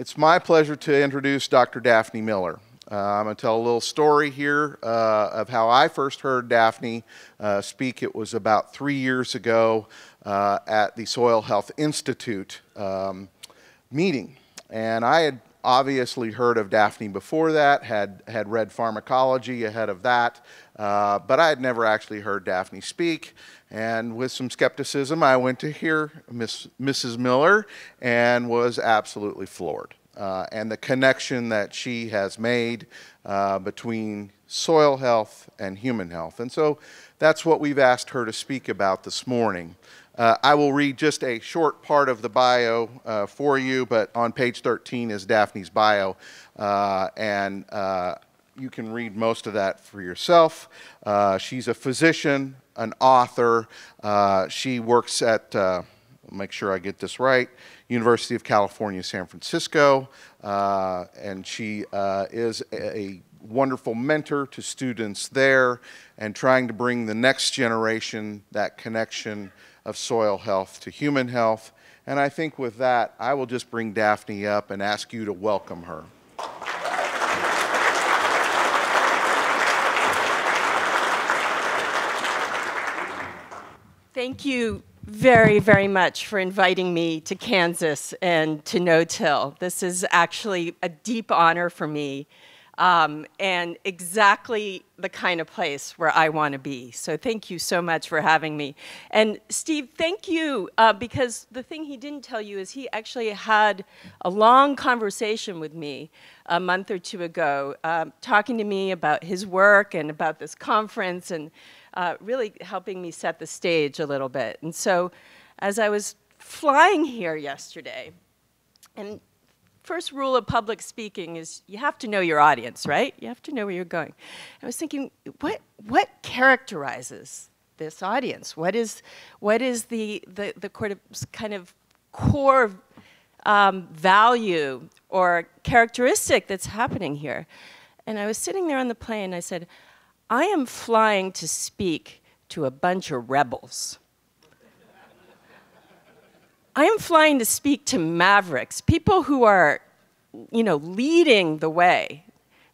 it's my pleasure to introduce Dr. Daphne Miller. Uh, I'm going to tell a little story here uh, of how I first heard Daphne uh, speak. It was about three years ago uh, at the Soil Health Institute um, meeting. And I had obviously heard of Daphne before that, had, had read Farmacology ahead of that, uh, but I had never actually heard Daphne speak. And with some skepticism, I went to hear Miss, Mrs. Miller and was absolutely floored. Uh, and the connection that she has made uh, between soil health and human health. And so that's what we've asked her to speak about this morning. Uh, I will read just a short part of the bio uh, for you, but on page 13 is Daphne's bio, uh, and uh, you can read most of that for yourself. Uh, she's a physician, an author. Uh, she works at, make sure I get this right, University of California, San Francisco, and she is a wonderful mentor to students there and trying to bring the next generation that connection of soil health to human health. And I think with that, I will just bring Daphne up and ask you to welcome her. Thank you very, very much for inviting me to Kansas and to No-Till. This is actually a deep honor for me um, and exactly the kind of place where I want to be. So thank you so much for having me. And Steve, thank you, uh, because the thing he didn't tell you is he actually had a long conversation with me a month or two ago, um, talking to me about his work and about this conference and uh, really helping me set the stage a little bit. And so as I was flying here yesterday, and first rule of public speaking is you have to know your audience, right? You have to know where you're going. I was thinking, what, what characterizes this audience? What is, what is the, the, the kind of core um, value or characteristic that's happening here? And I was sitting there on the plane, I said, I am flying to speak to a bunch of rebels. I am flying to speak to mavericks, people who are, you know, leading the way.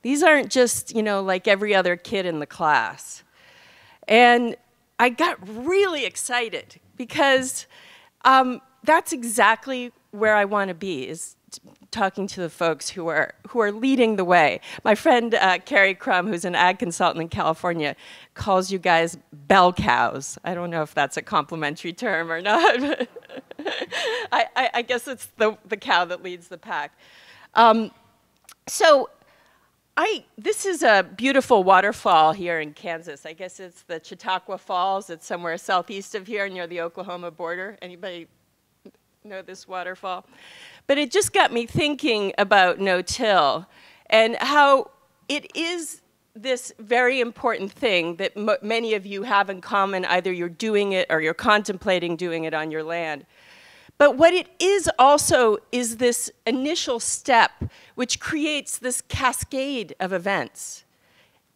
These aren't just, you know, like every other kid in the class. And I got really excited because um, that's exactly where I want to be, is talking to the folks who are, who are leading the way. My friend uh, Carrie Crum, who's an ag consultant in California, calls you guys bell cows. I don't know if that's a complimentary term or not. I, I, I, guess it's the, the cow that leads the pack. Um, so I, this is a beautiful waterfall here in Kansas. I guess it's the Chautauqua Falls. It's somewhere southeast of here near the Oklahoma border. Anybody know this waterfall? But it just got me thinking about no-till and how it is this very important thing that many of you have in common. Either you're doing it or you're contemplating doing it on your land. But what it is also is this initial step which creates this cascade of events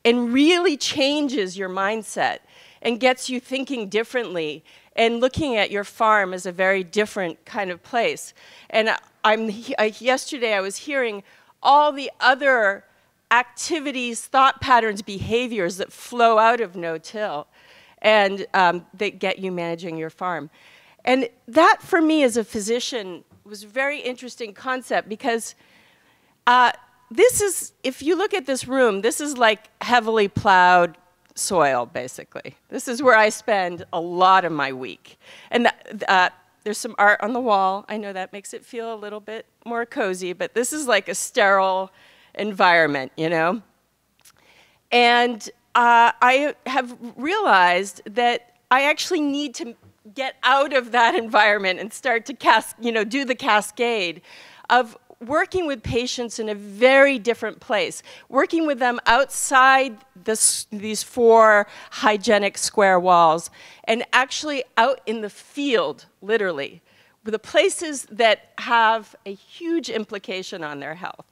and really changes your mindset and gets you thinking differently and looking at your farm as a very different kind of place. And I'm, I, yesterday I was hearing all the other activities, thought patterns, behaviors that flow out of no-till and um, that get you managing your farm. And that, for me as a physician, was a very interesting concept because uh, this is, if you look at this room, this is like heavily plowed soil, basically. This is where I spend a lot of my week. And uh, there's some art on the wall. I know that makes it feel a little bit more cozy, but this is like a sterile environment, you know? And uh, I have realized that I actually need to get out of that environment and start to cas you know, do the cascade of working with patients in a very different place, working with them outside this, these four hygienic square walls, and actually out in the field, literally, with the places that have a huge implication on their health.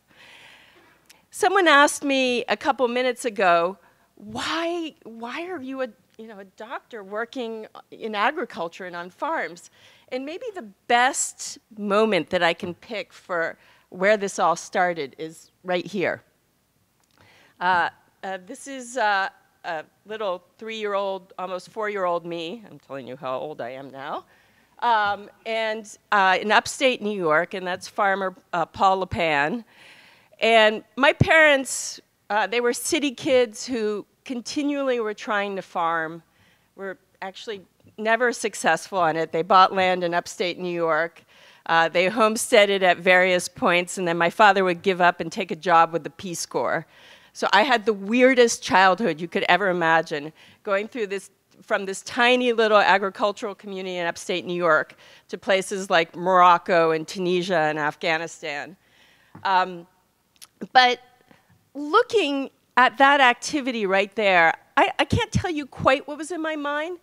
Someone asked me a couple minutes ago, why, why are you a, you know, a doctor working in agriculture and on farms? And maybe the best moment that I can pick for where this all started is right here. Uh, uh, this is uh, a little three-year-old, almost four-year-old me. I'm telling you how old I am now. Um, and uh, in upstate New York, and that's farmer uh, Paul LePan. And my parents, uh, they were city kids who continually were trying to farm, we were actually never successful on it. They bought land in upstate New York. Uh, they homesteaded at various points, and then my father would give up and take a job with the Peace Corps. So I had the weirdest childhood you could ever imagine, going through this from this tiny little agricultural community in upstate New York to places like Morocco and Tunisia and Afghanistan. Um, but looking at that activity right there, I, I can't tell you quite what was in my mind,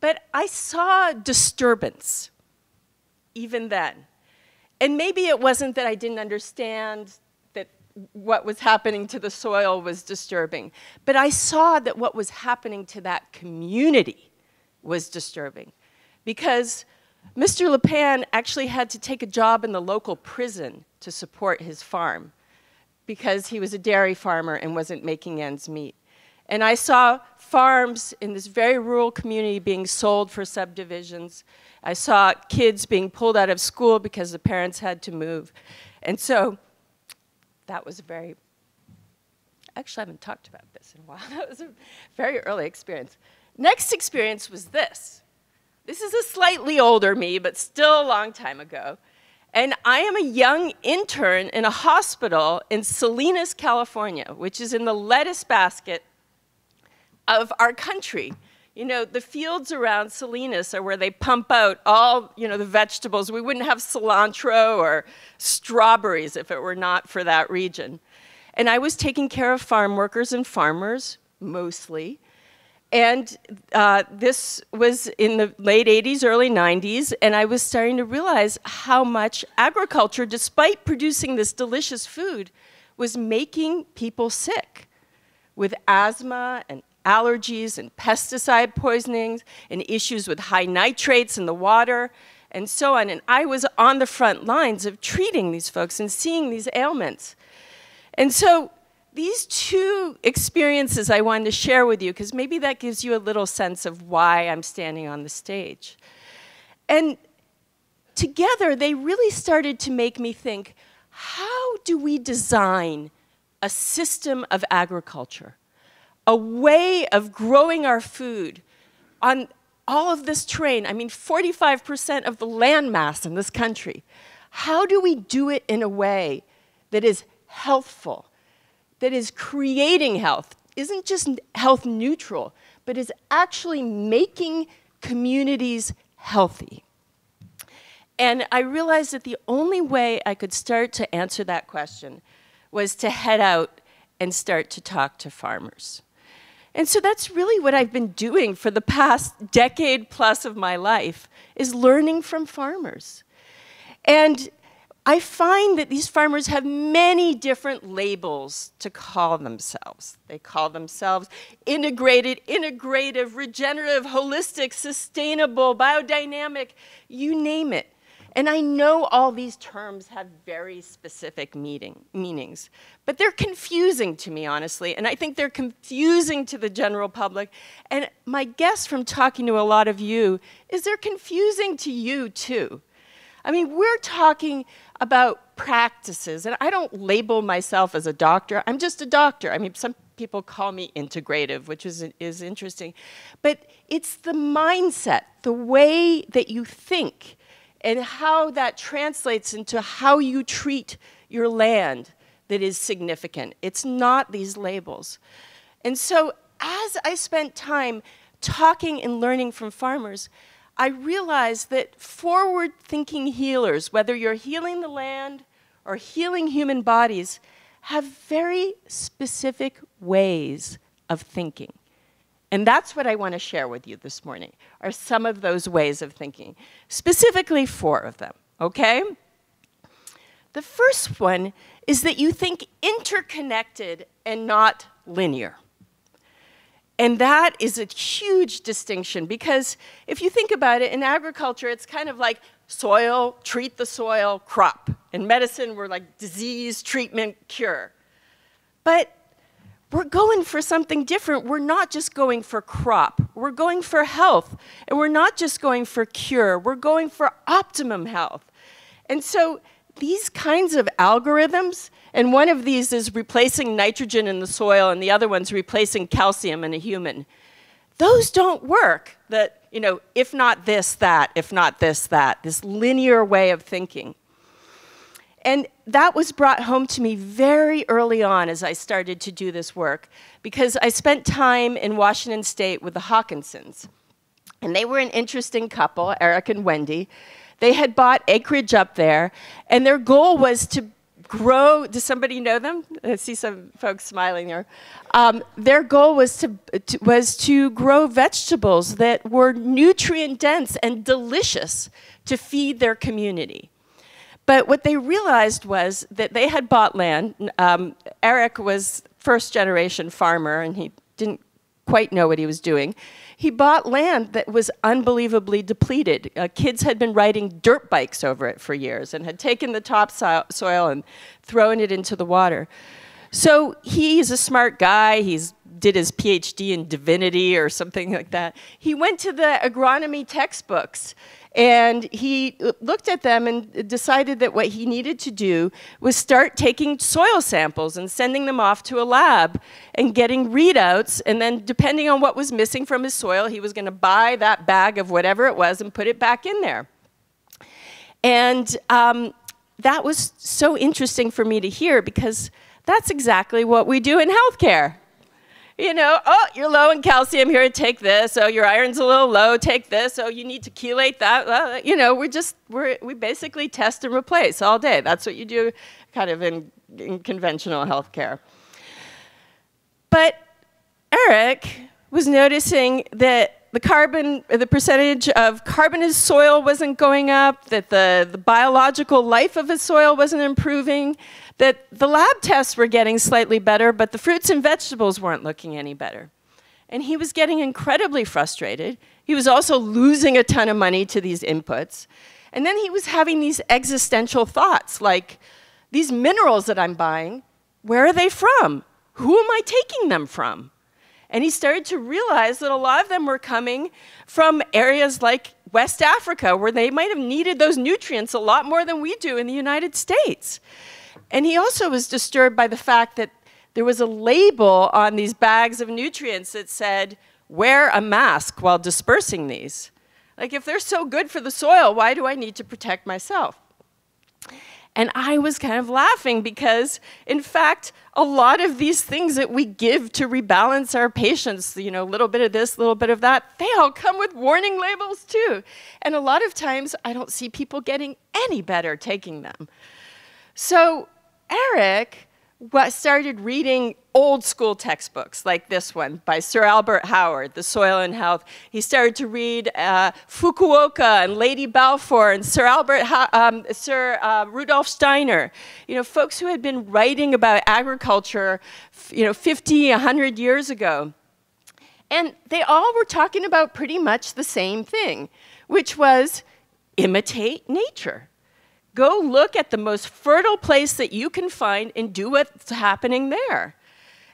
but I saw disturbance even then. And maybe it wasn't that I didn't understand that what was happening to the soil was disturbing, but I saw that what was happening to that community was disturbing. Because Mr. LePan actually had to take a job in the local prison to support his farm because he was a dairy farmer and wasn't making ends meet. And I saw farms in this very rural community being sold for subdivisions. I saw kids being pulled out of school because the parents had to move. And so that was a very, actually, I haven't talked about this in a while. That was a very early experience. Next experience was this. This is a slightly older me, but still a long time ago. And I am a young intern in a hospital in Salinas, California, which is in the lettuce basket of our country. You know, the fields around Salinas are where they pump out all, you know, the vegetables. We wouldn't have cilantro or strawberries if it were not for that region. And I was taking care of farm workers and farmers, mostly. And uh, this was in the late 80s, early 90s, and I was starting to realize how much agriculture, despite producing this delicious food, was making people sick with asthma and allergies and pesticide poisonings and issues with high nitrates in the water and so on. And I was on the front lines of treating these folks and seeing these ailments. And so these two experiences I wanted to share with you because maybe that gives you a little sense of why I'm standing on the stage. And together, they really started to make me think how do we design a system of agriculture, a way of growing our food on all of this terrain? I mean, 45% of the land mass in this country. How do we do it in a way that is healthful? That is creating health, isn't just health neutral, but is actually making communities healthy. And I realized that the only way I could start to answer that question was to head out and start to talk to farmers. And so that's really what I've been doing for the past decade plus of my life is learning from farmers. And I find that these farmers have many different labels to call themselves. They call themselves integrated, integrative, regenerative, holistic, sustainable, biodynamic, you name it. And I know all these terms have very specific meaning, meanings, but they're confusing to me, honestly, and I think they're confusing to the general public. And my guess from talking to a lot of you is they're confusing to you too. I mean, we're talking about practices, and I don't label myself as a doctor. I'm just a doctor. I mean, some people call me integrative, which is, is interesting. But it's the mindset, the way that you think, and how that translates into how you treat your land that is significant. It's not these labels. And so, as I spent time talking and learning from farmers, I realized that forward thinking healers, whether you're healing the land or healing human bodies, have very specific ways of thinking. And that's what I want to share with you this morning, are some of those ways of thinking, specifically four of them, okay? The first one is that you think interconnected and not linear. And that is a huge distinction because if you think about it, in agriculture, it's kind of like soil, treat the soil, crop. In medicine we're like disease, treatment, cure. But we're going for something different. We're not just going for crop, we're going for health. And we're not just going for cure, we're going for optimum health. And so these kinds of algorithms, and one of these is replacing nitrogen in the soil, and the other one's replacing calcium in a human. Those don't work. That, you know, if not this, that, if not this, that, this linear way of thinking. And that was brought home to me very early on as I started to do this work because I spent time in Washington State with the Hawkinsons. And they were an interesting couple, Eric and Wendy. They had bought acreage up there, and their goal was to grow. Does somebody know them? I see some folks smiling there. Um, their goal was to, to, was to grow vegetables that were nutrient dense and delicious to feed their community. But what they realized was that they had bought land. Um, Eric was first generation farmer, and he didn't quite know what he was doing. He bought land that was unbelievably depleted. Uh, kids had been riding dirt bikes over it for years and had taken the topsoil and thrown it into the water. So he's a smart guy. He's did his PhD in divinity or something like that. He went to the agronomy textbooks and he looked at them and decided that what he needed to do was start taking soil samples and sending them off to a lab and getting readouts. And then, depending on what was missing from his soil, he was going to buy that bag of whatever it was and put it back in there. And um, that was so interesting for me to hear because that's exactly what we do in healthcare you know, oh, you're low in calcium, here, take this. Oh, your iron's a little low, take this. Oh, you need to chelate that. Uh, you know, we're just, we're, we basically test and replace all day. That's what you do kind of in, in conventional healthcare. But Eric was noticing that the carbon, the percentage of carbon in his soil wasn't going up, that the, the biological life of his soil wasn't improving, that the lab tests were getting slightly better, but the fruits and vegetables weren't looking any better. And he was getting incredibly frustrated. He was also losing a ton of money to these inputs. And then he was having these existential thoughts like, these minerals that I'm buying, where are they from? Who am I taking them from? And he started to realize that a lot of them were coming from areas like West Africa, where they might have needed those nutrients a lot more than we do in the United States. And he also was disturbed by the fact that there was a label on these bags of nutrients that said, wear a mask while dispersing these. Like, if they're so good for the soil, why do I need to protect myself? And I was kind of laughing because, in fact, a lot of these things that we give to rebalance our patients, you know, a little bit of this, a little bit of that, they all come with warning labels too. And a lot of times I don't see people getting any better taking them. So Eric started reading old school textbooks like this one by Sir Albert Howard, The Soil and Health. He started to read uh, Fukuoka and Lady Balfour and Sir Albert, um, Sir uh, Rudolf Steiner. You know, folks who had been writing about agriculture, you know, 50, 100 years ago. And they all were talking about pretty much the same thing, which was imitate nature. Go look at the most fertile place that you can find and do what's happening there.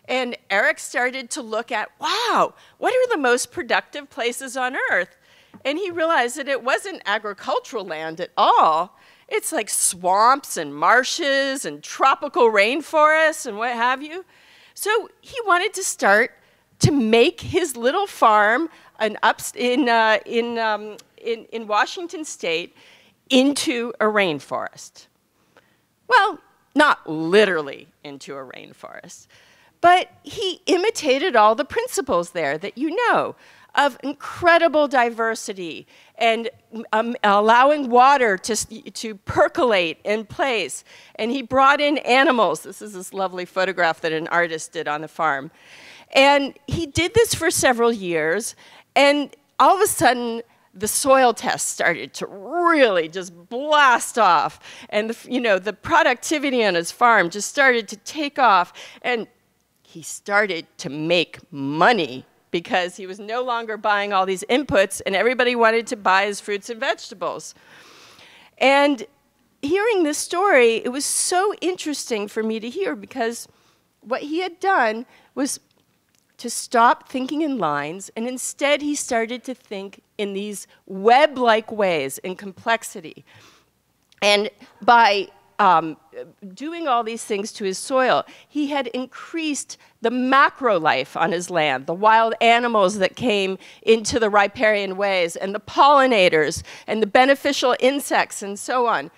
And Eric started to look at, wow, what are the most productive places on earth? And he realized that it wasn't agricultural land at all. It's like swamps and marshes and tropical rainforests and what have you. So he wanted to start to make his little farm an in, in, uh, in, um, in, in Washington state into a rainforest. Well, not literally into a rainforest, but he imitated all the principles there that you know of incredible diversity and um, allowing water to, to percolate in place. And he brought in animals. This is this lovely photograph that an artist did on the farm. And he did this for several years, and all of a sudden, the soil tests started to really just blast off. And the, you know the productivity on his farm just started to take off. And he started to make money because he was no longer buying all these inputs and everybody wanted to buy his fruits and vegetables. And hearing this story, it was so interesting for me to hear because what he had done was to stop thinking in lines, and instead he started to think in these web like ways, in complexity. And by um, doing all these things to his soil, he had increased the macro life on his land, the wild animals that came into the riparian ways, and the pollinators, and the beneficial insects, and so on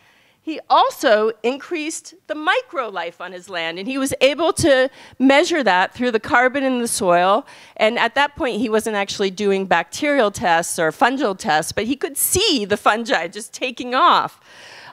he also increased the micro life on his land, and he was able to measure that through the carbon in the soil. And at that point, he wasn't actually doing bacterial tests or fungal tests, but he could see the fungi just taking off.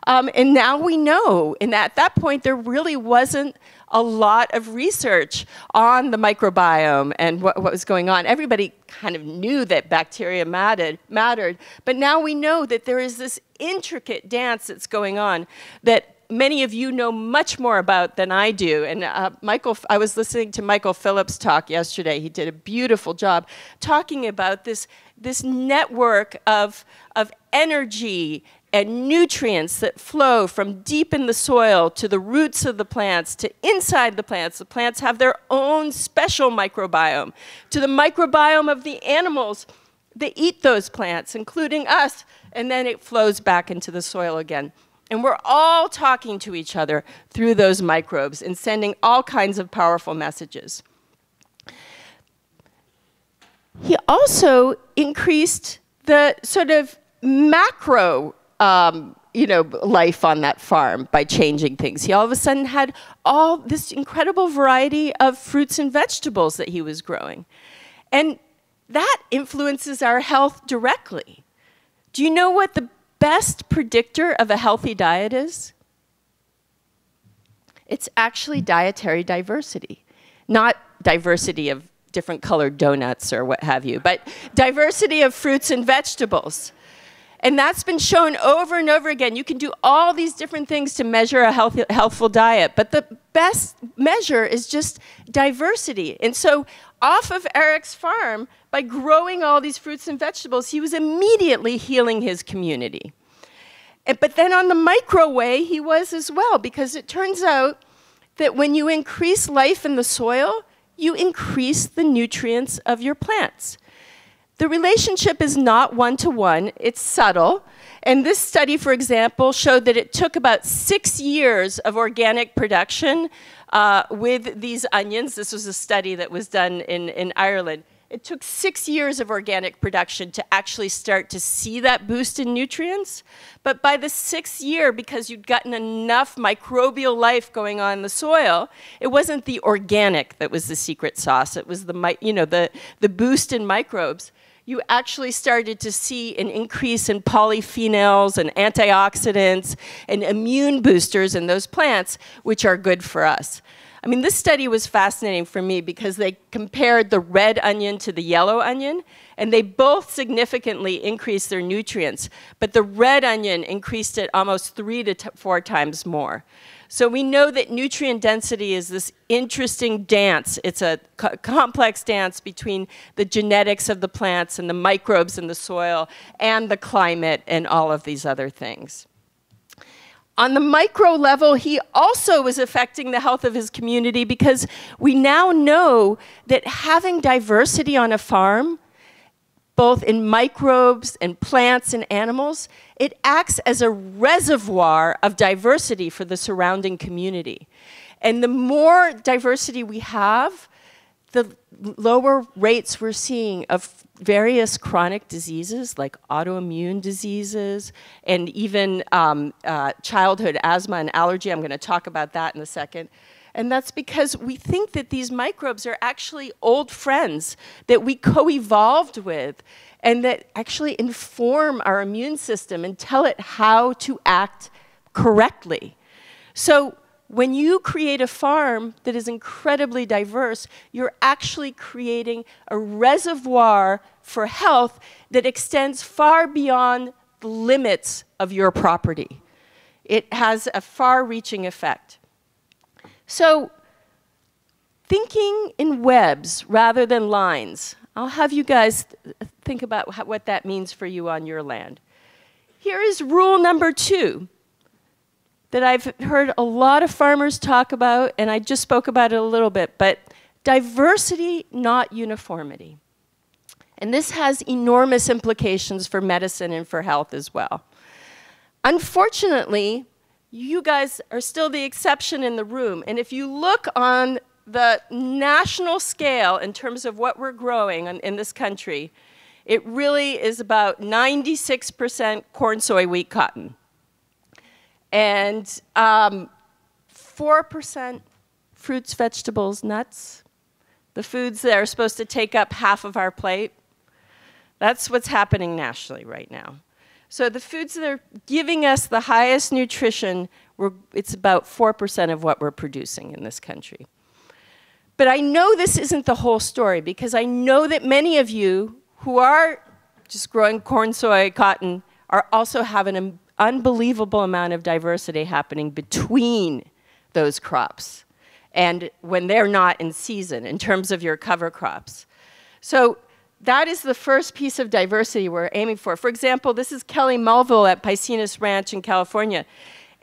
Um, and now we know, and at that point, there really wasn't a lot of research on the microbiome and what, what was going on. Everybody kind of knew that bacteria mattered, mattered, but now we know that there is this intricate dance that's going on that many of you know much more about than I do. And uh, Michael, I was listening to Michael Phillips talk yesterday. He did a beautiful job talking about this, this network of, of energy and nutrients that flow from deep in the soil to the roots of the plants to inside the plants. The plants have their own special microbiome, to the microbiome of the animals that eat those plants, including us, and then it flows back into the soil again. And we're all talking to each other through those microbes and sending all kinds of powerful messages. He also increased the sort of macro um, you know, life on that farm by changing things. He all of a sudden had all this incredible variety of fruits and vegetables that he was growing. And that influences our health directly. Do you know what the best predictor of a healthy diet is? It's actually dietary diversity, not diversity of different colored donuts or what have you, but diversity of fruits and vegetables. And that's been shown over and over again. You can do all these different things to measure a healthy, healthful diet, but the best measure is just diversity. And so, off of Eric's farm, by growing all these fruits and vegetables, he was immediately healing his community. And, but then, on the micro way, he was as well, because it turns out that when you increase life in the soil, you increase the nutrients of your plants. The relationship is not one to one, it's subtle. And this study, for example, showed that it took about six years of organic production uh, with these onions. This was a study that was done in, in Ireland. It took six years of organic production to actually start to see that boost in nutrients. But by the sixth year, because you'd gotten enough microbial life going on in the soil, it wasn't the organic that was the secret sauce. It was the, you know, the, the boost in microbes you actually started to see an increase in polyphenols and antioxidants and immune boosters in those plants, which are good for us. I mean, this study was fascinating for me because they compared the red onion to the yellow onion, and they both significantly increased their nutrients, but the red onion increased it almost three to four times more. So we know that nutrient density is this interesting dance. It's a co complex dance between the genetics of the plants and the microbes in the soil and the climate and all of these other things. On the micro level, he also was affecting the health of his community because we now know that having diversity on a farm both in microbes and plants and animals, it acts as a reservoir of diversity for the surrounding community. And the more diversity we have, the lower rates we're seeing of various chronic diseases like autoimmune diseases and even um, uh, childhood asthma and allergy. I'm going to talk about that in a second. And that's because we think that these microbes are actually old friends that we co evolved with and that actually inform our immune system and tell it how to act correctly. So, when you create a farm that is incredibly diverse, you're actually creating a reservoir for health that extends far beyond the limits of your property. It has a far reaching effect. So, thinking in webs rather than lines, I'll have you guys think about what that means for you on your land. here is rule number two that I've heard a lot of farmers talk about, and I just spoke about it a little bit, but diversity, not uniformity. And this has enormous implications for medicine and for health as well. Unfortunately, you guys are still the exception in the room. And if you look on the national scale in terms of what we're growing in, in this country, it really is about 96% corn, soy, wheat, cotton. And um, 4% fruits, vegetables, nuts, the foods that are supposed to take up half of our plate. That's what's happening nationally right now. So the foods that are giving us the highest nutrition, it's about 4% of what we're producing in this country. But I know this isn't the whole story because I know that many of you who are just growing corn, soy, cotton are also having an unbelievable amount of diversity happening between those crops and when they're not in season in terms of your cover crops. So that is the first piece of diversity we're aiming for. For example, this is Kelly Mulville at Paicines Ranch in California.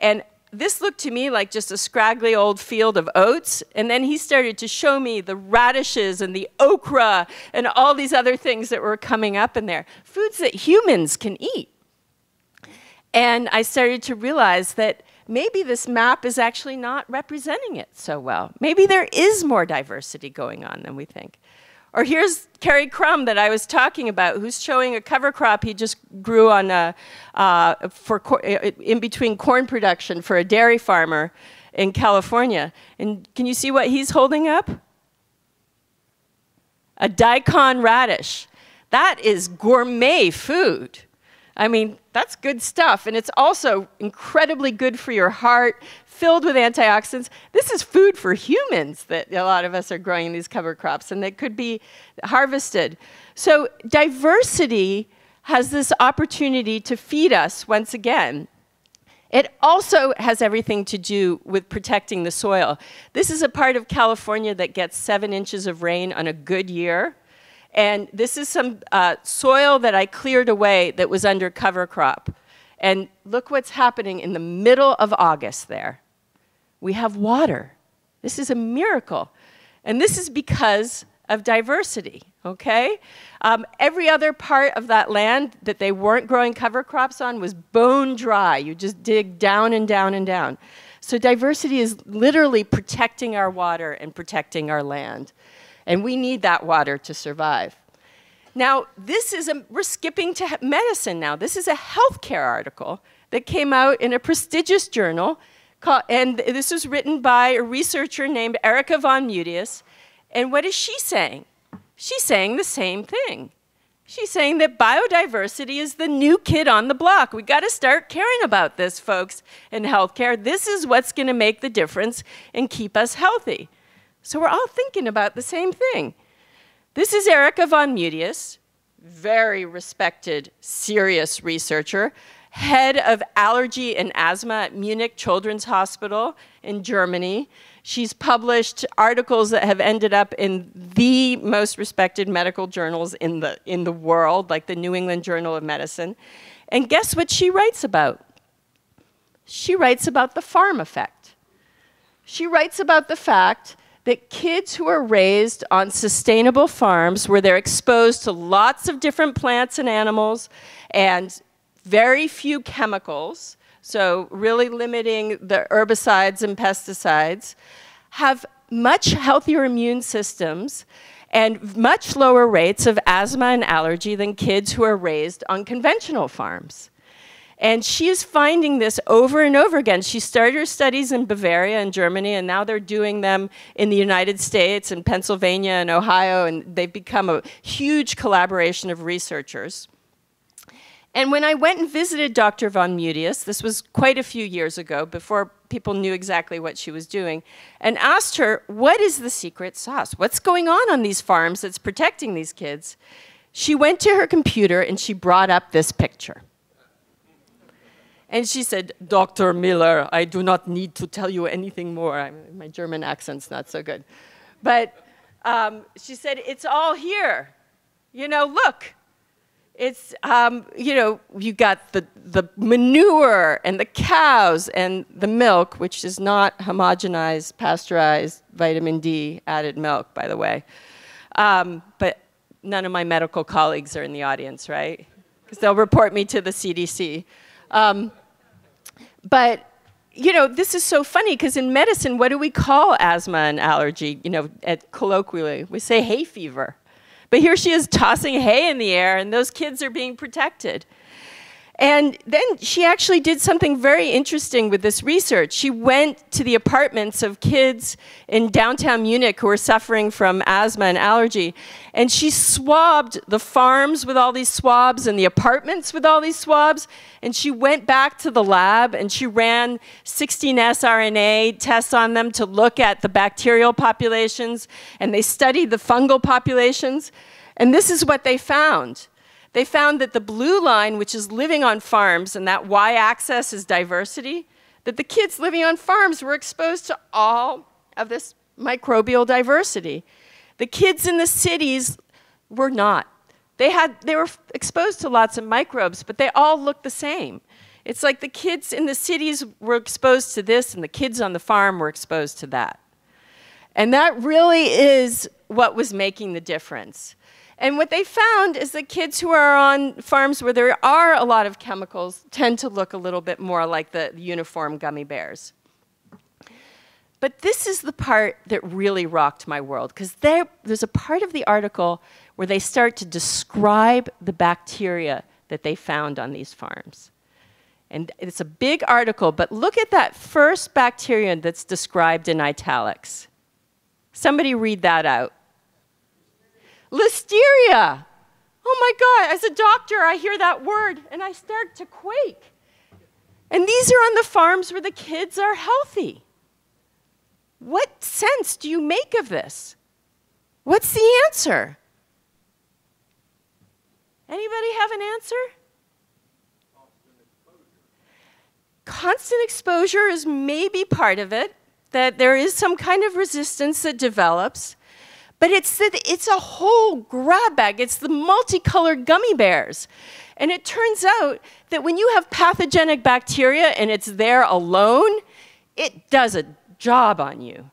And this looked to me like just a scraggly old field of oats. And then he started to show me the radishes and the okra and all these other things that were coming up in there. Foods that humans can eat. And I started to realize that maybe this map is actually not representing it so well. Maybe there is more diversity going on than we think. Or here's Kerry Crum that I was talking about, who's showing a cover crop he just grew on a, uh, for in between corn production for a dairy farmer in California. And can you see what he's holding up? A daikon radish. That is gourmet food. I mean, that's good stuff. And it's also incredibly good for your heart, filled with antioxidants. This is food for humans that a lot of us are growing these cover crops and that could be harvested. So diversity has this opportunity to feed us once again. It also has everything to do with protecting the soil. This is a part of California that gets seven inches of rain on a good year. And this is some uh, soil that I cleared away that was under cover crop. And look what's happening in the middle of August there we have water. This is a miracle. And this is because of diversity, okay? Um, every other part of that land that they weren't growing cover crops on was bone dry. You just dig down and down and down. So diversity is literally protecting our water and protecting our land. And we need that water to survive. Now, this is a, we're skipping to medicine now. This is a healthcare article that came out in a prestigious journal and this was written by a researcher named Erika von Mutius. And what is she saying? She's saying the same thing. She's saying that biodiversity is the new kid on the block. We got to start caring about this, folks, in healthcare. This is what's going to make the difference and keep us healthy. So we're all thinking about the same thing. This is Erika von Mutius, very respected, serious researcher head of allergy and asthma at Munich Children's Hospital in Germany. She's published articles that have ended up in the most respected medical journals in the, in the world, like the New England Journal of Medicine. And guess what she writes about? She writes about the farm effect. She writes about the fact that kids who are raised on sustainable farms where they're exposed to lots of different plants and animals and very few chemicals, so really limiting the herbicides and pesticides, have much healthier immune systems and much lower rates of asthma and allergy than kids who are raised on conventional farms. And she is finding this over and over again. She started her studies in Bavaria and Germany, and now they're doing them in the United States and Pennsylvania and Ohio, and they've become a huge collaboration of researchers. And when I went and visited Dr. von Mutius, this was quite a few years ago, before people knew exactly what she was doing, and asked her, what is the secret sauce? What's going on on these farms that's protecting these kids? She went to her computer and she brought up this picture. And she said, Dr. Miller, I do not need to tell you anything more. I, my German accent's not so good. But um, she said, it's all here. You know, look, It's, um, you know, you got the, the manure and the cows and the milk, which is not homogenized, pasteurized, vitamin D added milk, by the way. Um, but none of my medical colleagues are in the audience, right? Because they'll report me to the CDC. Um, but you know, this is so funny because in medicine, what do we call asthma and allergy? You know, at colloquially, we say hay fever. But here she is tossing hay in the air, and those kids are being protected. And then she actually did something very interesting with this research. She went to the apartments of kids in downtown Munich who were suffering from asthma and allergy, and she swabbed the farms with all these swabs and the apartments with all these swabs. And she went back to the lab and she ran 16S RNA tests on them to look at the bacterial populations, and they studied the fungal populations. And this is what they found. They found that the blue line, which is living on farms, and that y axis is diversity, that the kids living on farms were exposed to all of this microbial diversity. The kids in the cities were not. They, had, they were exposed to lots of microbes, but they all looked the same. It's like the kids in the cities were exposed to this, and the kids on the farm were exposed to that. And that really is what was making the difference. And what they found is that kids who are on farms where there are a lot of chemicals tend to look a little bit more like the uniform gummy bears. But this is the part that really rocked my world, because there, there's a part of the article where they start to describe the bacteria that they found on these farms. And it's a big article, but look at that first bacterium that's described in italics. Somebody read that out. Listeria. Oh my God, as a doctor, I hear that word and I start to quake. And these are on the farms where the kids are healthy. What sense do you make of this? What's the answer? Anybody have an answer? Constant exposure is maybe part of it, that there is some kind of resistance that develops. But it's, the, it's a whole grab bag. It's the multicolored gummy bears. And it turns out that when you have pathogenic bacteria and it's there alone, it does a job on you.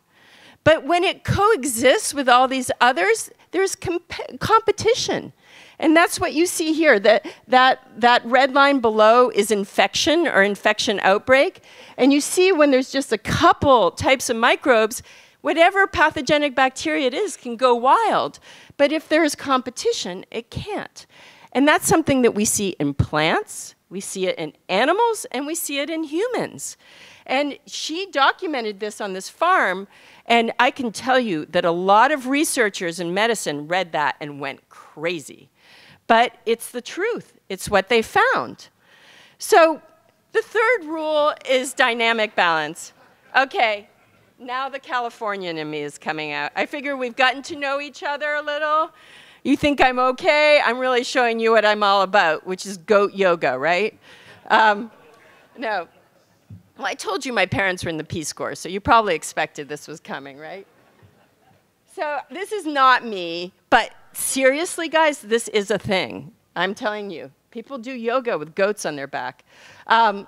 But when it coexists with all these others, there's comp competition. And that's what you see here. That, that, that red line below is infection or infection outbreak. And you see when there's just a couple types of microbes, whatever pathogenic bacteria it is can go wild. But if there's competition, it can't. And that's something that we see in plants, we see it in animals, and we see it in humans. And she documented this on this farm, and I can tell you that a lot of researchers in medicine read that and went crazy. But it's the truth, it's what they found. So the third rule is dynamic balance. Okay, now the Californian in me is coming out. I figure we've gotten to know each other a little. You think I'm okay? I'm really showing you what I'm all about, which is goat yoga, right? Um, no. Well, I told you my parents were in the Peace Corps, so you probably expected this was coming, right? So this is not me, but seriously, guys, this is a thing. I'm telling you. People do yoga with goats on their back. Um,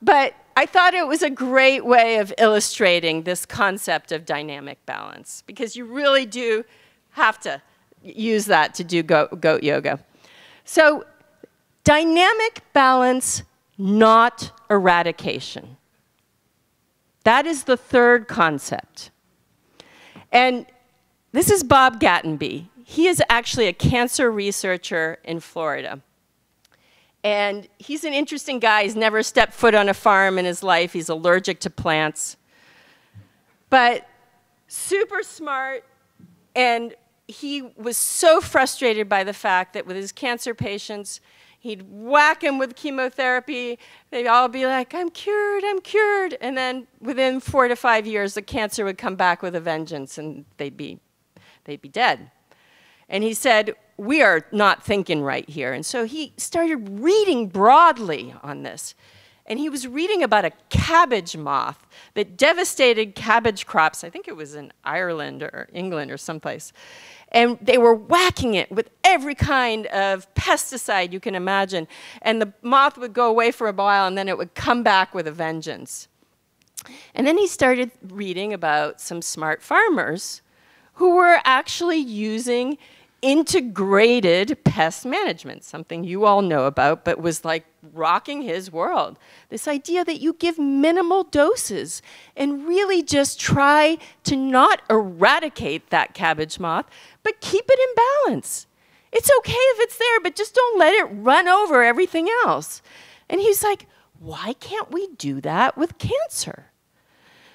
but I thought it was a great way of illustrating this concept of dynamic balance because you really do have to use that to do goat, yoga. So, dynamic balance, not eradication. That is the third concept. And this is Bob Gatenby. He is actually a cancer researcher in Florida. And he's an interesting guy. He's never stepped foot on a farm in his life. He's allergic to plants. But super smart. And he was so frustrated by the fact that with his cancer patients, he'd whack them with chemotherapy. They'd all be like, I'm cured, I'm cured. And then within four to five years, the cancer would come back with a vengeance and they'd be, they'd be dead. And he said, we are not thinking right here. And so he started reading broadly on this. and he was reading about a cabbage moth that devastated cabbage crops. I think it was in Ireland or England or someplace. And they were whacking it with every kind of pesticide you can imagine. And the moth would go away for a while and then it would come back with a vengeance. And then he started reading about some smart farmers who were actually using integrated pest management, something you all know about, but was like rocking his world. This idea that you give minimal doses and really just try to not eradicate that cabbage moth, but keep it in balance. It's okay if it's there, but just don't let it run over everything else. And he's like, why can't we do that with cancer?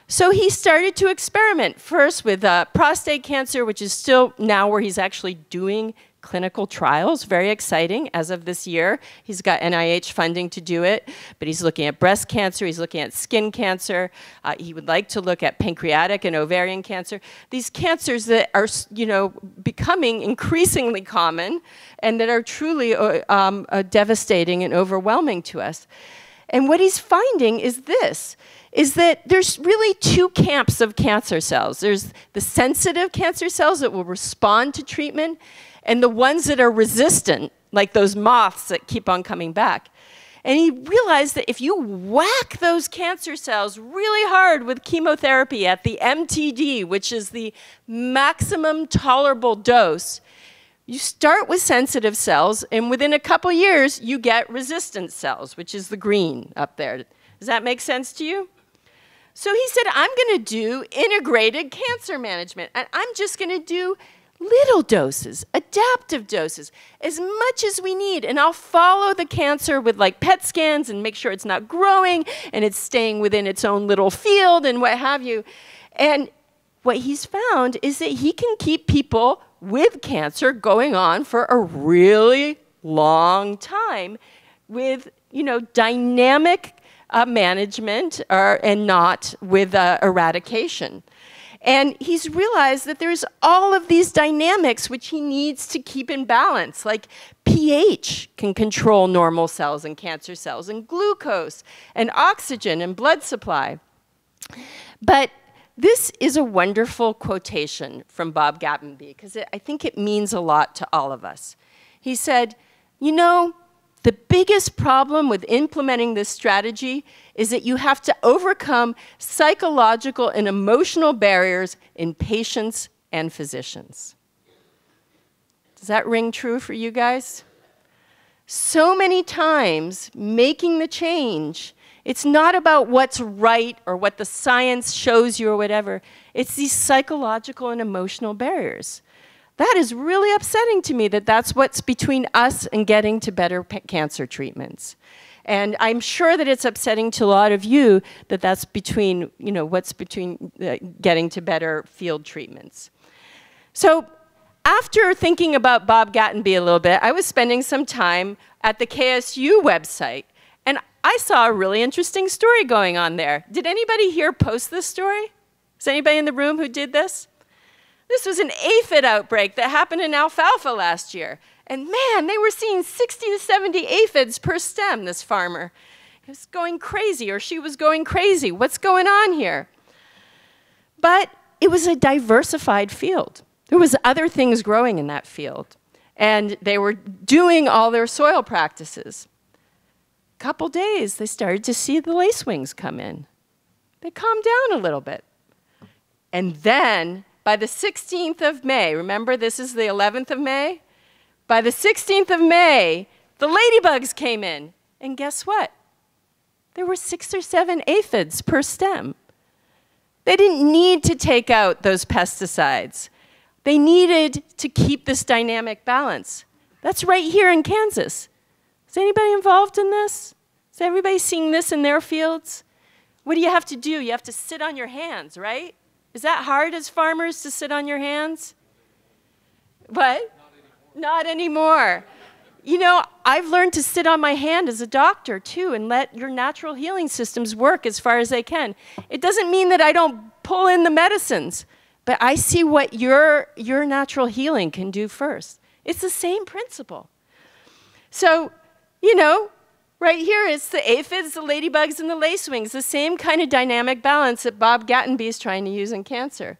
So he started to experiment first with uh, prostate cancer, which is still now where he's actually doing clinical trials. Very exciting as of this year. He's got NIH funding to do it, but he's looking at breast cancer, he's looking at skin cancer. Uh, he would like to look at pancreatic and ovarian cancer. These cancers that are, you know, becoming increasingly common and that are truly uh, um, uh, devastating and overwhelming to us. And what he's finding is this is that there's really two camps of cancer cells. There's the sensitive cancer cells that will respond to treatment, and the ones that are resistant, like those moths that keep on coming back. And he realized that if you whack those cancer cells really hard with chemotherapy at the MTD, which is the maximum tolerable dose, you start with sensitive cells, and within a couple years, you get resistant cells, which is the green up there. Does that make sense to you? So he said, I'm going to do integrated cancer management, and I'm just going to do little doses, adaptive doses, as much as we need. And I'll follow the cancer with like PET scans and make sure it's not growing and it's staying within its own little field and what have you. And what he's found is that he can keep people with cancer going on for a really long time with, you know, dynamic uh, management or, and not with uh, eradication. And he's realized that there's all of these dynamics which he needs to keep in balance, like pH can control normal cells and cancer cells, and glucose, and oxygen, and blood supply. But this is a wonderful quotation from Bob Gatenby because I think it means a lot to all of us. He said, You know, the biggest problem with implementing this strategy is that you have to overcome psychological and emotional barriers in patients and physicians. Does that ring true for you guys? So many times, making the change, it's not about what's right or what the science shows you or whatever. It's these psychological and emotional barriers. That is really upsetting to me that that's what's between us and getting to better cancer treatments. And I'm sure that it's upsetting to a lot of you that that's between, you know, what's between uh, getting to better field treatments. So after thinking about Bob Gatenby a little bit, I was spending some time at the KSU website. I saw a really interesting story going on there. Did anybody here post this story? Is anybody in the room who did this? This was an aphid outbreak that happened in alfalfa last year. And man, they were seeing 60 to 70 aphids per stem, this farmer. He was going crazy, or she was going crazy. What's going on here? But it was a diversified field. There was other things growing in that field. And they were doing all their soil practices. Couple days, they started to see the lacewings come in. They calmed down a little bit. And then by the 16th of May, remember this is the 11th of May? By the 16th of May, the ladybugs came in. And guess what? There were six or seven aphids per stem. They didn't need to take out those pesticides. They needed to keep this dynamic balance. That's right here in Kansas. Is anybody involved in this? Is everybody seeing this in their fields? What do you have to do? You have to sit on your hands, right? Is that hard as farmers to sit on your hands? What? Not anymore. Not anymore. You know, I've learned to sit on my hand as a doctor too and let your natural healing systems work as far as they can. It doesn't mean that I don't pull in the medicines, but I see what your, your natural healing can do first. It's the same principle. So, you know, Right here, it's the aphids, the ladybugs, and the lacewings, the same kind of dynamic balance that Bob Gatenby is trying to use in cancer.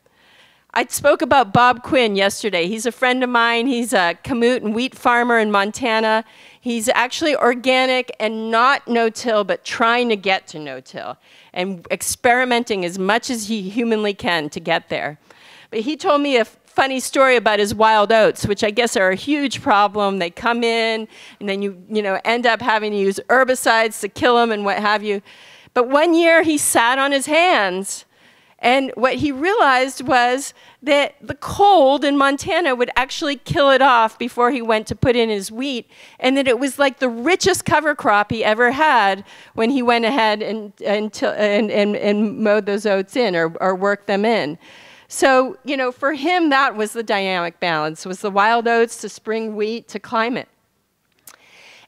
I spoke about Bob Quinn yesterday. He's a friend of mine. He's a kamut and wheat farmer in Montana. He's actually organic and not no-till, but trying to get to no-till and experimenting as much as he humanly can to get there. But he told me a funny story about his wild oats, which I guess are a huge problem. They come in, and then you, you know, end up having to use herbicides to kill them and what have you. But one year he sat on his hands and what he realized was that the cold in Montana would actually kill it off before he went to put in his wheat, and that it was like the richest cover crop he ever had when he went ahead and, and, and, and, and mowed those oats in or, or worked them in. So, you know, for him, that was the dynamic balance, was the wild oats to spring wheat to climate.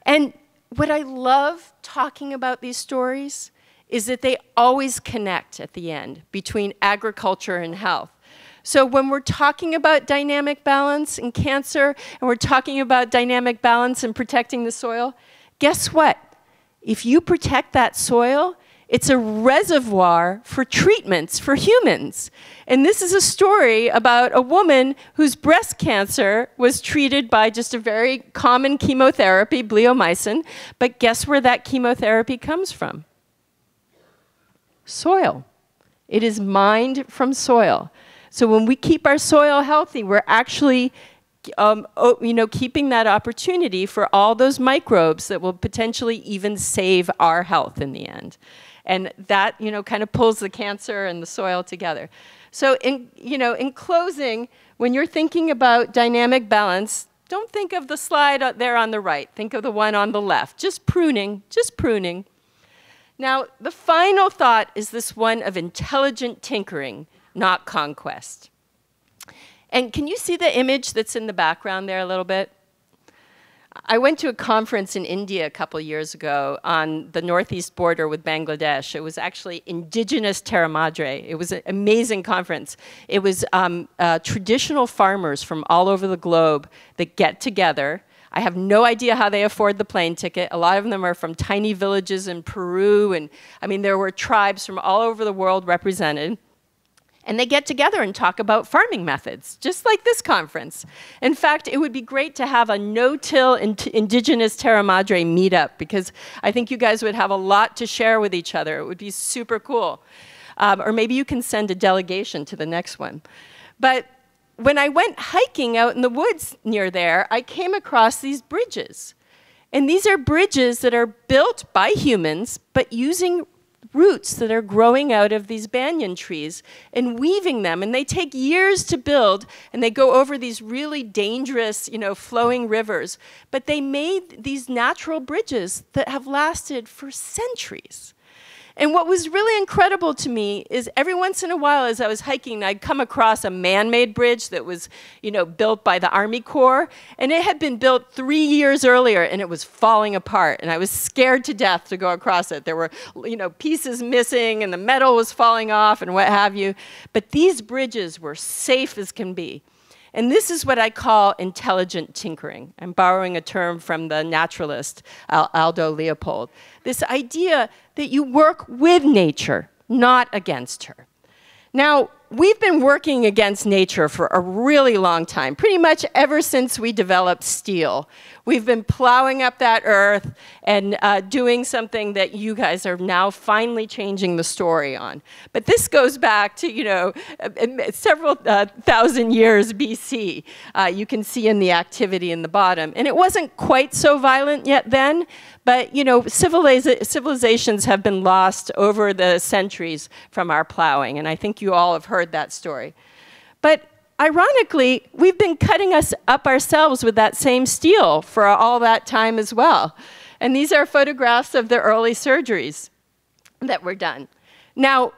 And what I love talking about these stories is that they always connect at the end between agriculture and health. So when we're talking about dynamic balance in cancer, and we're talking about dynamic balance in protecting the soil, guess what? If you protect that soil, it's a reservoir for treatments for humans. And this is a story about a woman whose breast cancer was treated by just a very common chemotherapy, bleomycin. But guess where that chemotherapy comes from? soil. It is mined from soil. So when we keep our soil healthy, we're actually um, you know, keeping that opportunity for all those microbes that will potentially even save our health in the end. And that, you know, kind of pulls the cancer and the soil together. So in, you know, in closing, when you're thinking about dynamic balance, don't think of the slide there on the right. Think of the one on the left. Just pruning, just pruning. Now, the final thought is this one of intelligent tinkering, not conquest. And can you see the image that's in the background there a little bit? I went to a conference in India a couple years ago on the northeast border with Bangladesh. It was actually Indigenous Terra Madre. It was an amazing conference. It was um, uh, traditional farmers from all over the globe that get together I have no idea how they afford the plane ticket. A lot of them are from tiny villages in Peru, and I mean, there were tribes from all over the world represented. And they get together and talk about farming methods, just like this conference. In fact, it would be great to have a no-till indigenous Terra Madre meetup because I think you guys would have a lot to share with each other. It would be super cool. Um, or maybe you can send a delegation to the next one. But when I went hiking out in the woods near there, I came across these bridges. And these are bridges that are built by humans, but using roots that are growing out of these banyan trees and weaving them. And they take years to build, and they go over these really dangerous, you know, flowing rivers. But they made these natural bridges that have lasted for centuries. And what was really incredible to me is every once in a while as I was hiking, I'd come across a man-made bridge that was, you know, built by the Army Corps, and it had been built three years earlier, and it was falling apart, and I was scared to death to go across it. There were, you know, pieces missing, and the metal was falling off, and what have you. But these bridges were safe as can be. And this is what I call intelligent tinkering. I'm borrowing a term from the naturalist Aldo Leopold. This idea that you work with nature, not against her. Now, we've been working against nature for a really long time, pretty much ever since we developed steel. We've been plowing up that earth and uh, doing something that you guys are now finally changing the story on. But this goes back to, you know, uh, several uh, thousand years BC. Uh, you can see in the activity in the bottom. And it wasn't quite so violent yet then, but, you know, civilizations have been lost over the centuries from our plowing. And I think you all have heard that story. But ironically, we've been cutting us up ourselves with that same steel for all that time as well. And these are photographs of the early surgeries that were done. Now,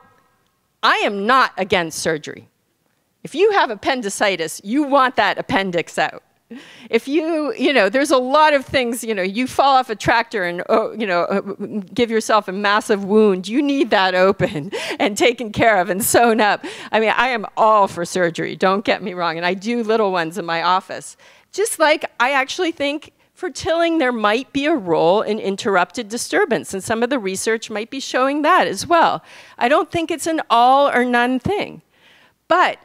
I am not against surgery. If you have appendicitis, you want that appendix out if you, you know, there's a lot of things, you know, you fall off a tractor and, oh, you know, uh, give yourself a massive wound, you need that open and taken care of and sewn up. I mean, I am all for surgery, don't get me wrong, and I do little ones in my office. Just like I actually think for tilling, there might be a role in interrupted disturbance, and some of the research might be showing that as well. I don't think it's an all or none thing. But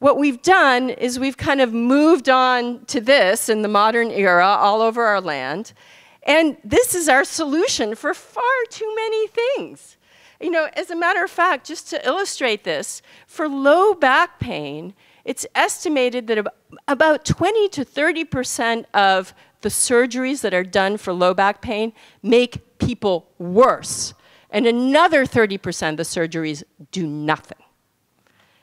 what we've done is we've kind of moved on to this in the modern era all over our land. And this is our solution for far too many things. You know, as a matter of fact, just to illustrate this, for low back pain, it's estimated that about 20 to 30% of the surgeries that are done for low back pain make people worse. And another 30% of the surgeries do nothing.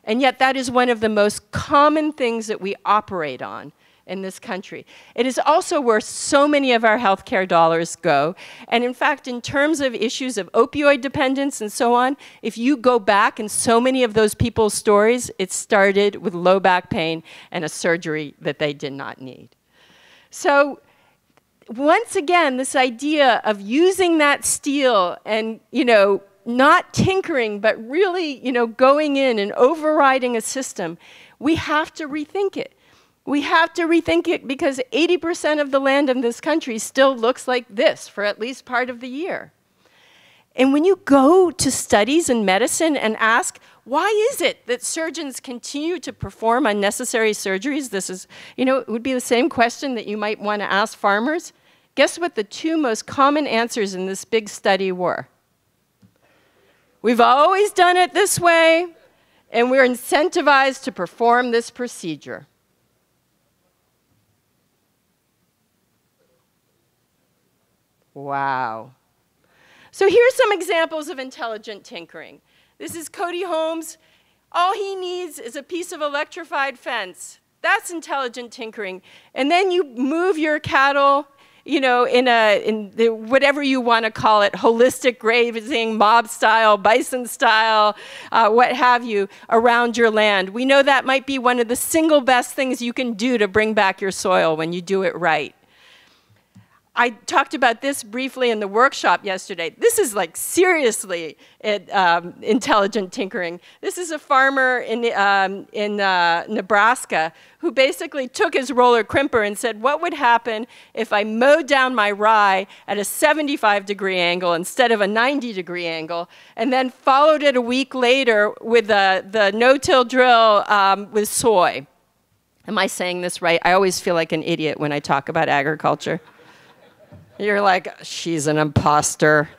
And yet, that is one of the most common things that we operate on in this country. It is also where so many of our healthcare dollars go. And in fact, in terms of issues of opioid dependence and so on, if you go back in so many of those people's stories, it started with low back pain and a surgery that they did not need. So, once again, this idea of using that steel and, you know, not tinkering, but really, you know, going in and overriding a system, we have to rethink it. We have to rethink it because 80% of the land in this country still looks like this for at least part of the year. And when you go to studies in medicine and ask, why is it that surgeons continue to perform unnecessary surgeries? This is, you know, it would be the same question that you might want to ask farmers. Guess what the two most common answers in this big study were? We've always done it this way, and we're incentivized to perform this procedure. Wow. So here's some examples of intelligent tinkering. This is Cody Holmes. All he needs is a piece of electrified fence. That's intelligent tinkering. And then you move your cattle you know, in a in the, whatever you want to call it, holistic grazing, mob style, bison style, uh, what have you, around your land. We know that might be one of the single best things you can do to bring back your soil when you do it right. I talked about this briefly in the workshop yesterday. This is like seriously it, um, intelligent tinkering. This is a farmer in, um, in uh, Nebraska who basically took his roller crimper and said, What would happen if I mowed down my rye at a 75 degree angle instead of a 90 degree angle, and then followed it a week later with the, the no till drill um, with soy? Am I saying this right? I always feel like an idiot when I talk about agriculture. You're like, she's an imposter.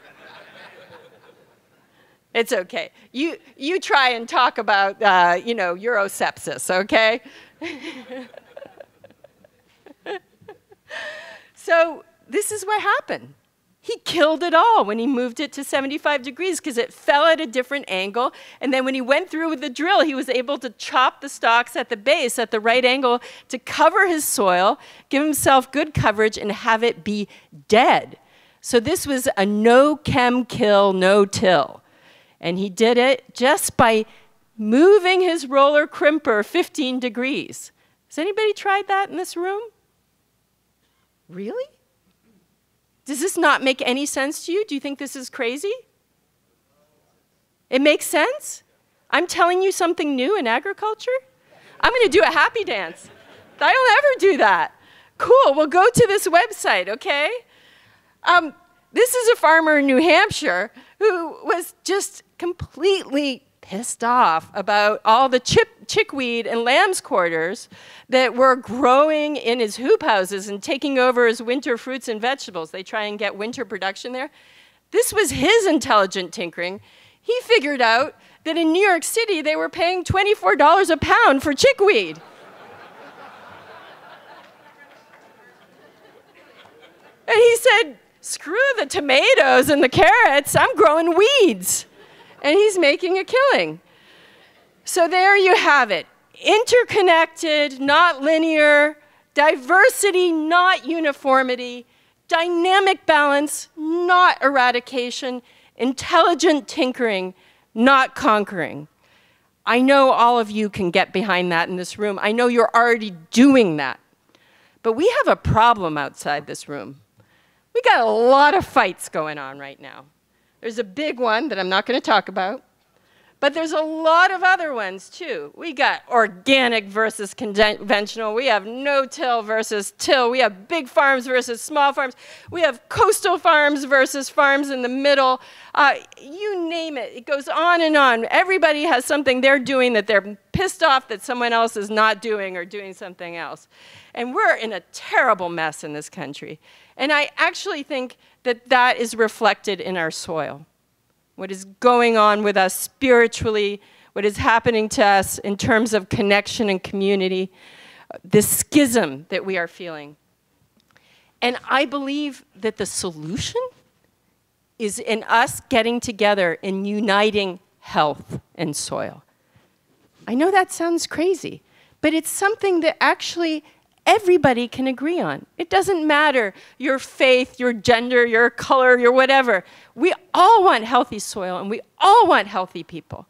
it's okay. You, you try and talk about, uh, you know, urosepsis, okay? so this is what happened. He killed it all when he moved it to 75 degrees because it fell at a different angle. And then when he went through with the drill, he was able to chop the stalks at the base at the right angle to cover his soil, give himself good coverage, and have it be dead. So this was a no chem kill, no till. And he did it just by moving his roller crimper 15 degrees. Has anybody tried that in this room? Really? Does this not make any sense to you? Do you think this is crazy? It makes sense? I'm telling you something new in agriculture? I'm going to do a happy dance. I don't ever do that. Cool, well, go to this website, okay? Um, this is a farmer in New Hampshire who was just completely pissed off about all the chip, chickweed and lamb's quarters that were growing in his hoop houses and taking over his winter fruits and vegetables. They try and get winter production there. This was his intelligent tinkering. He figured out that in New York City they were paying $24 a pound for chickweed. and he said, screw the tomatoes and the carrots, I'm growing weeds and he's making a killing. So there you have it interconnected, not linear, diversity, not uniformity, dynamic balance, not eradication, intelligent tinkering, not conquering. I know all of you can get behind that in this room. I know you're already doing that. But we have a problem outside this room. We got a lot of fights going on right now. There's a big one that I'm not going to talk about But there's a lot of other ones too. We got organic versus conventional. We have no-till versus till. We have big farms versus small farms. We have coastal farms versus farms in the middle. Uh, you name it. It goes on and on. Everybody has something they're doing that they're pissed off that someone else is not doing or doing something else. And we're in a terrible mess in this country. And I actually think that that is reflected in our soil what is going on with us spiritually, what is happening to us in terms of connection and community, this schism that we are feeling. And I believe that the solution is in us getting together and uniting health and soil. I know that sounds crazy, but it's something that actually everybody can agree on. It doesn't matter your faith, your gender, your color, your whatever. We all want healthy soil and we all want healthy people.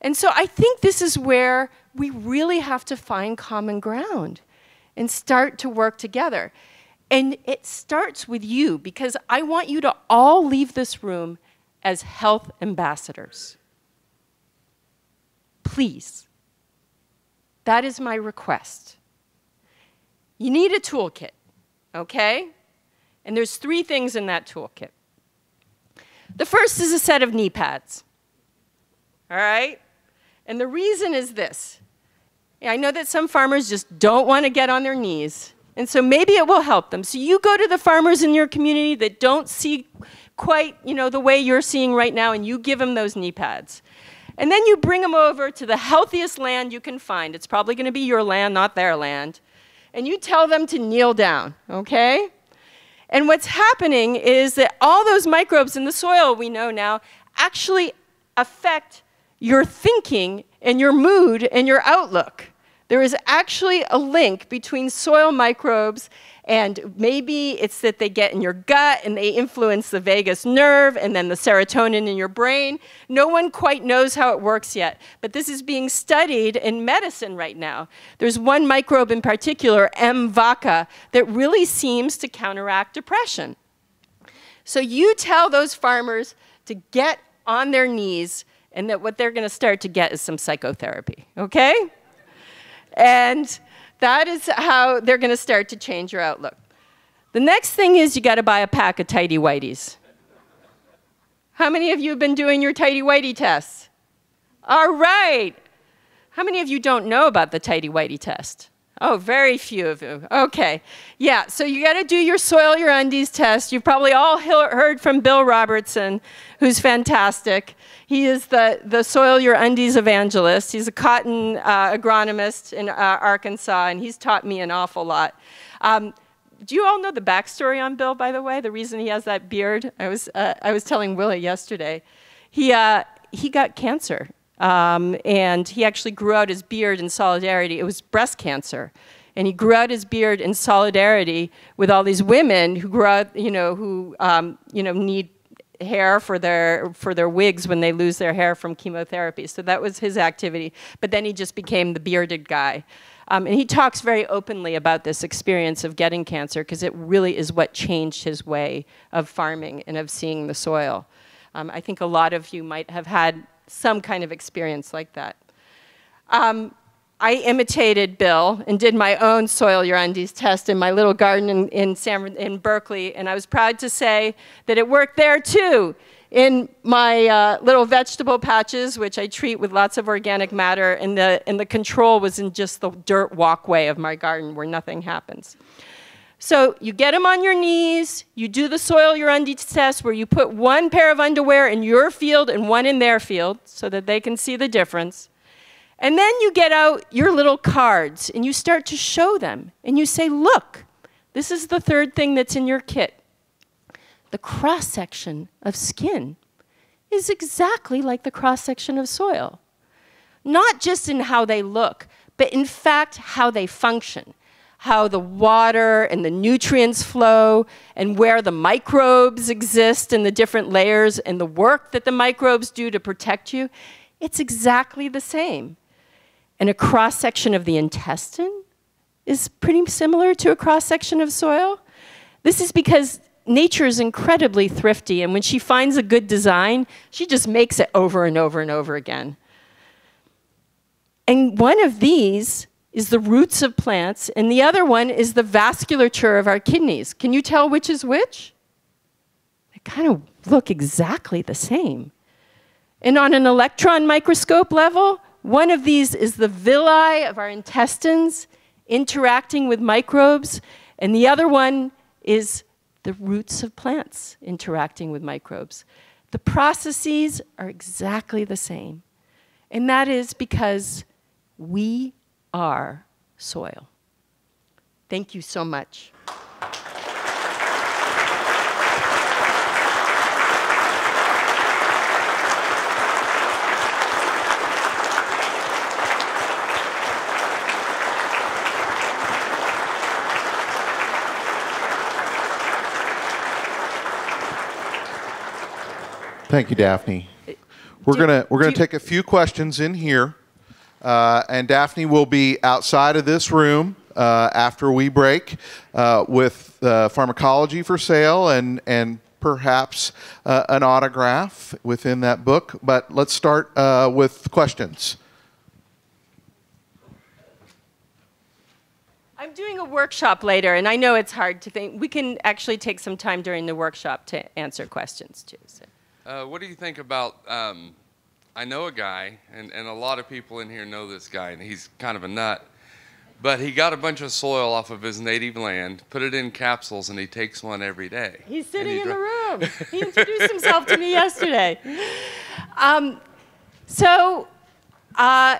And so I think this is where we really have to find common ground and start to work together. And it starts with you because I want you to all leave this room as health ambassadors. Please. That is my request. You need a toolkit, okay? And there's three things in that toolkit. The first is a set of knee pads, all right? And the reason is this. I know that some farmers just don't want to get on their knees, and so maybe it will help them. So you go to the farmers in your community that don't see quite, you know, the way you're seeing right now, and you give them those knee pads. And then you bring them over to the healthiest land you can find. It's probably going to be your land, not their land and you tell them to kneel down, okay? And what's happening is that all those microbes in the soil we know now actually affect your thinking and your mood and your outlook. There is actually a link between soil microbes and maybe it's that they get in your gut and they influence the vagus nerve and then the serotonin in your brain. No one quite knows how it works yet, but this is being studied in medicine right now. There's one microbe in particular, M. vaccae, that really seems to counteract depression. So you tell those farmers to get on their knees and that what they're going to start to get is some psychotherapy, okay? And that is how they're going to start to change your outlook. The next thing is you got to buy a pack of tidy whities. How many of you have been doing your tidy whitey tests? All right. How many of you don't know about the tidy whitey test? Oh, very few of you. Okay. Yeah, so you got to do your soil your undies test. You've probably all heard from Bill Robertson, who's fantastic. He is the, the soil your undies evangelist. He's a cotton uh, agronomist in uh, Arkansas, and he's taught me an awful lot. Um, do you all know the backstory on Bill, by the way? The reason he has that beard? I was, uh, I was telling Willie yesterday. He, uh, he got cancer um, and he actually grew out his beard in solidarity. It was breast cancer. And he grew out his beard in solidarity with all these women who grew out, you know, who, um, you know, need hair for their, for their wigs when they lose their hair from chemotherapy. So that was his activity. But then he just became the bearded guy. Um, and he talks very openly about this experience of getting cancer because it really is what changed his way of farming and of seeing the soil. Um, I think a lot of you might have had some kind of experience like that. Um, I imitated Bill and did my own soil your undies test in my little garden in, in, San, in Berkeley, and I was proud to say that it worked there too. In my uh, little vegetable patches, which I treat with lots of organic matter, and the, and the control was in just the dirt walkway of my garden where nothing happens. So you get them on your knees, you do the soil your undies test where you put one pair of underwear in your field and one in their field so that they can see the difference. And then you get out your little cards and you start to show them and you say, look, this is the third thing that's in your kit. The cross section of skin is exactly like the cross section of soil. Not just in how they look, but in fact how they function how the water and the nutrients flow and where the microbes exist in the different layers and the work that the microbes do to protect you, it's exactly the same. And a cross section of the intestine is pretty similar to a cross section of soil. This is because nature is incredibly thrifty, and when she finds a good design, she just makes it over and over and over again. And one of these is the roots of plants, and the other one is the vasculature of our kidneys. Can you tell which is which? They kind of look exactly the same. And on an electron microscope level, one of these is the villi of our intestines interacting with microbes, and the other one is the roots of plants interacting with microbes. The processes are exactly the same. And that is because we are soil. Thank you so much. Thank you, Daphne. We're Do- gonna we're gonna do take a few questions in here, uh, and Daphne will be outside of this room uh, after we break uh, with uh, Farmacology for sale and and perhaps uh, an autograph within that book. But let's start uh, with questions. I'm doing a workshop later, and I know it's hard to think. We can actually take some time during the workshop to answer questions too. So. Uh, what do you think about? Um, I know a guy, and, and a lot of people in here know this guy, and he's kind of a nut. But he got a bunch of soil off of his native land, put it in capsules, and he takes one every day. He's sitting he in the room. He introduced himself to me yesterday. Um, so, uh,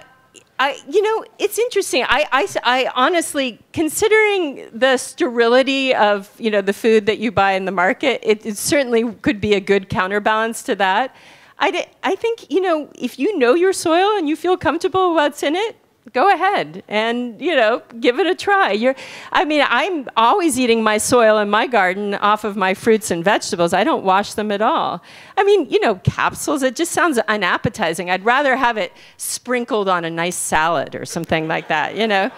I, you know, it's interesting. I, I, I honestly, considering the sterility of, you know, the food that you buy in the market, it, it certainly could be a good counterbalance to that. I, I think, you know, if you know your soil and you feel comfortable what's in it, go ahead and you know give it a try. You're i mean i'm always eating my soil in my garden off of my fruits and vegetables. I don't wash them at all. I mean you know capsules it just sounds unappetizing. I'd rather have it sprinkled on a nice salad or something like that you know?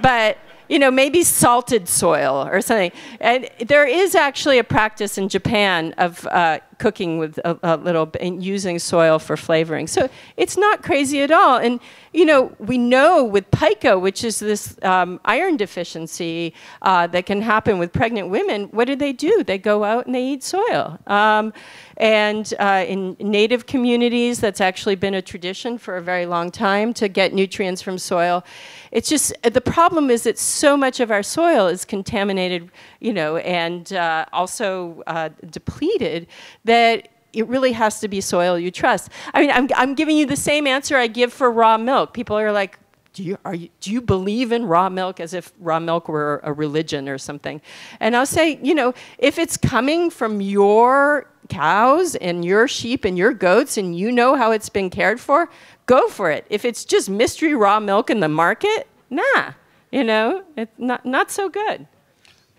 But you know, maybe salted soil or something. And there is actually a practice in Japan of uh, cooking with a, a little and using soil for flavoring. So it's not crazy at all. And you know, we know with pica, which is this um, iron deficiency uh, that can happen with pregnant women, what do they do? They go out and they eat soil. Um, and uh, in native communities, that's actually been a tradition for a very long time to get nutrients from soil. It's just the problem is that so much of our soil is contaminated, you know, and uh, also uh, depleted that it really has to be soil you trust. I mean, I'm, I'm giving you the same answer I give for raw milk. People are like, do you, are you, do you believe in raw milk as if raw milk were a religion or something? And I'll say, you know, if it's coming from your cows and your sheep and your goats and you know how it's been cared for, go for it. If it's just mystery raw milk in the market, nah, you know, it's not, not so good.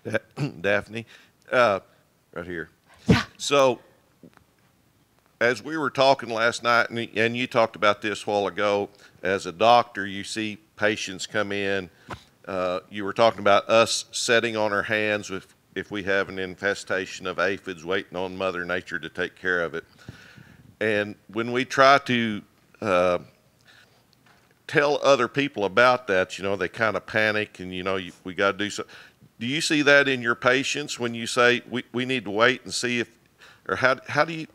Daphne, uh, right here. Yeah. So, as we were talking last night, and, and you talked about this a while ago, as a doctor, you see patients come in. Uh, you were talking about us setting on our hands if, if we have an infestation of aphids, waiting on Mother Nature to take care of it. And when we try to uh, tell other people about that, you know, they kind of panic and, you know, you, we got to do so. Do you see that in your patients when you say we, we need to wait and see if, or how, how do you?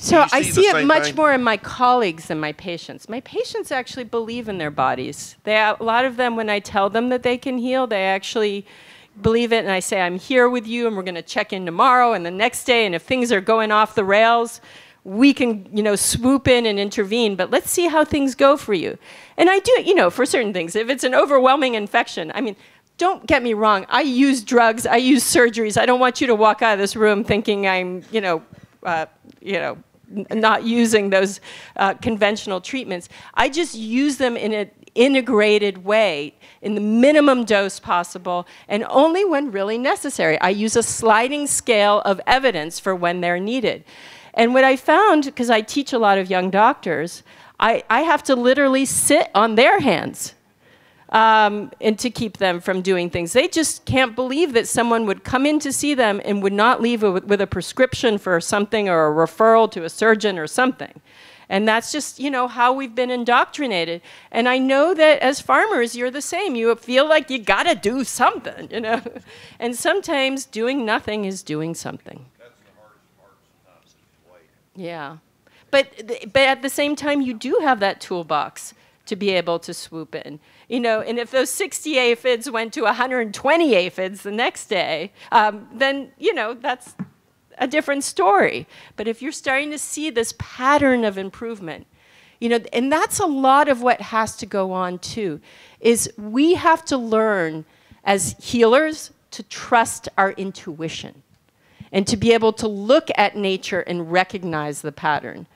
So I see it much thing? more in my colleagues than my patients. My patients actually believe in their bodies. They, a lot of them, when I tell them that they can heal, they actually believe it. And I say, I'm here with you, and we're going to check in tomorrow and the next day. And if things are going off the rails, we can, you know, swoop in and intervene. But let's see how things go for you. And I do, you know, for certain things. If it's an overwhelming infection, I mean, don't get me wrong. I use drugs. I use surgeries. I don't want you to walk out of this room thinking I'm, you know, uh, you know, not using those uh, conventional treatments. I just use them in an integrated way, in the minimum dose possible, and only when really necessary. I use a sliding scale of evidence for when they're needed. And what I found, because I teach a lot of young doctors, I, I have to literally sit on their hands. Um, and to keep them from doing things. They just can't believe that someone would come in to see them and would not leave with, with a prescription for something or a referral to a surgeon or something. And that's just, you know, how we've been indoctrinated. And I know that as farmers, you're the same. You feel like you got to do something, you know. And sometimes doing nothing is doing something. Yeah. But, but at the same time, you do have that toolbox to be able to swoop in. You know, and if those 60 aphids went to 120 aphids the next day, um, then, you know, that's a different story. But if you're starting to see this pattern of improvement, you know, and that's a lot of what has to go on too, is we have to learn as healers to trust our intuition and to be able to look at nature and recognize the pattern.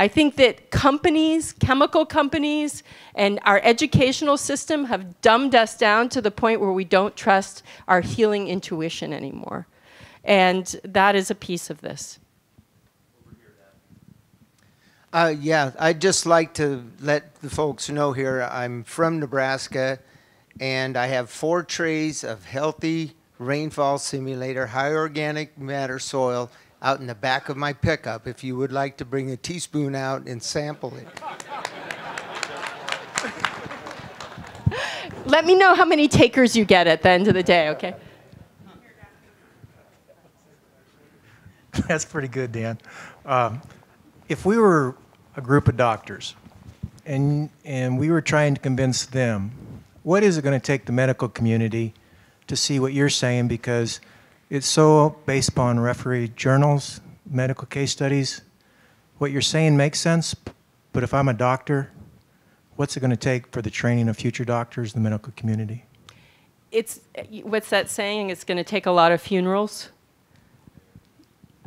I think that companies, chemical companies, and our educational system have dumbed us down to the point where we don't trust our healing intuition anymore. And that is a piece of this. Uh, yeah, I'd just like to let the folks know here I'm from Nebraska and I have four trays of healthy rainfall simulator, high organic matter soil out in the back of my pickup if you would like to bring a teaspoon out and sample it. Let me know how many takers you get at the end of the day, okay? That's pretty good, Dan. Um, if we were a group of doctors and, and we were trying to convince them, what is it going to take the medical community to see what you're saying? Because it's so based upon referee journals, medical case studies. What you're saying makes sense, but if I'm a doctor, what's it going to take for the training of future doctors, the medical community? It's, what's that saying? It's going to take a lot of funerals.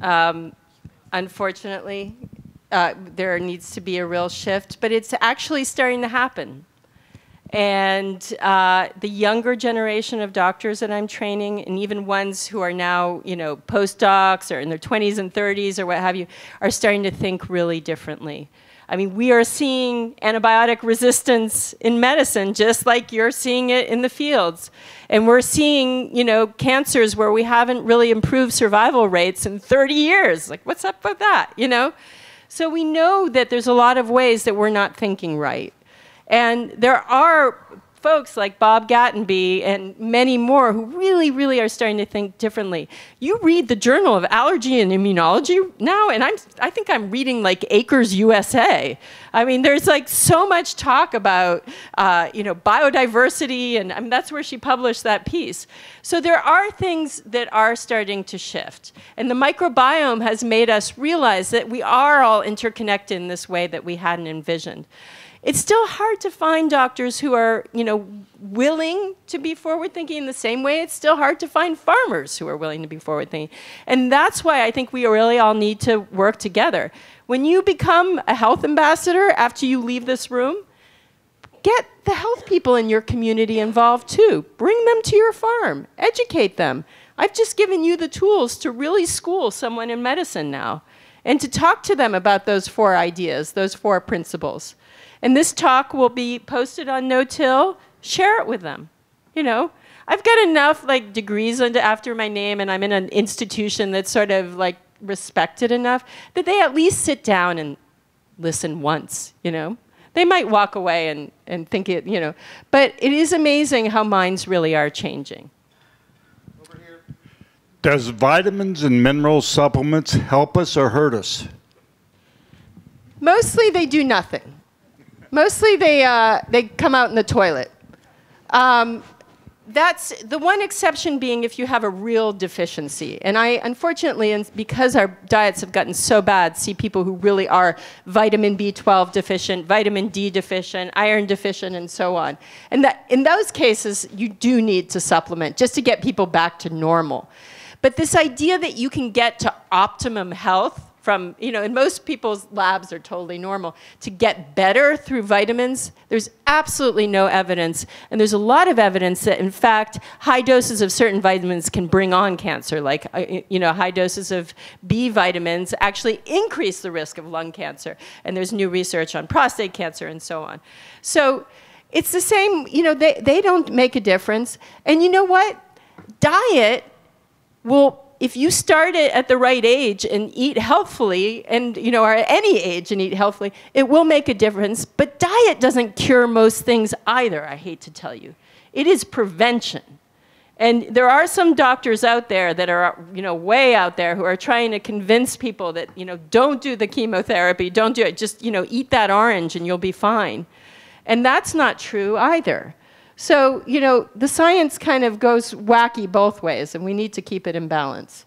Um, unfortunately, uh, there needs to be a real shift, but it's actually starting to happen. And uh, the younger generation of doctors that I'm training, and even ones who are now, you know, postdocs or in their 20s and 30s or what have you, are starting to think really differently. I mean, we are seeing antibiotic resistance in medicine just like you're seeing it in the fields. And we're seeing, you know, cancers where we haven't really improved survival rates in 30 years. Like, what's up with that, you know? So we know that there's a lot of ways that we're not thinking right. And there are folks like Bob Gatenby and many more who really, really are starting to think differently. You read the Journal of Allergy and Immunology now, and I'm, I think I'm reading like Acres USA. I mean, there's like so much talk about, uh, you know, biodiversity, and I mean, that's where she published that piece. So there are things that are starting to shift. And the microbiome has made us realize that we are all interconnected in this way that we hadn't envisioned it's still hard to find doctors who are, you know, willing to be forward thinking in the same way it's still hard to find farmers who are willing to be forward thinking. And that's why I think we really all need to work together. When you become a health ambassador after you leave this room, get the health people in your community involved too. Bring them to your farm, educate them. I've just given you the tools to really school someone in medicine now and to talk to them about those four ideas, those four principles. And this talk will be posted on No Till. Share it with them. You know, I've got enough like degrees under, after my name, and I'm in an institution that's sort of like respected enough that they at least sit down and listen once. You know, they might walk away and, and think it. You know, but it is amazing how minds really are changing. Does vitamins and mineral supplements help us or hurt us? Mostly they do nothing. Mostly they, uh, they come out in the toilet. Um, that's the one exception being if you have a real deficiency. And I, unfortunately, and because our diets have gotten so bad, see people who really are vitamin B12 deficient, vitamin D deficient, iron deficient, and so on. And that, in those cases, you do need to supplement just to get people back to normal. But this idea that you can get to optimum health from, you know, and most people's labs are totally normal, to get better through vitamins, there's absolutely no evidence. And there's a lot of evidence that, in fact, high doses of certain vitamins can bring on cancer, like, uh, you know, high doses of B vitamins actually increase the risk of lung cancer. And there's new research on prostate cancer and so on. So, it's the same, you know, they, they don't make a difference. And you know what? Diet will if you start it at the right age and eat healthfully and you know or at any age and eat healthfully it will make a difference. But diet doesn't cure most things either i hate to tell you. It is prevention. And there are some doctors out there that are you know way out there who are trying to convince people that you know don't do the chemotherapy don't do it just you know eat that orange and you'll be fine. And that's not true either so, you know, the science kind of goes wacky both ways, and we need to keep it in balance.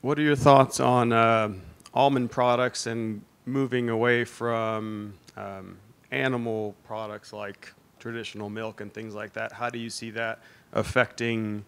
What are your thoughts on uh, almond products and moving away from um, animal products like traditional milk and things like that? How do you see that affecting,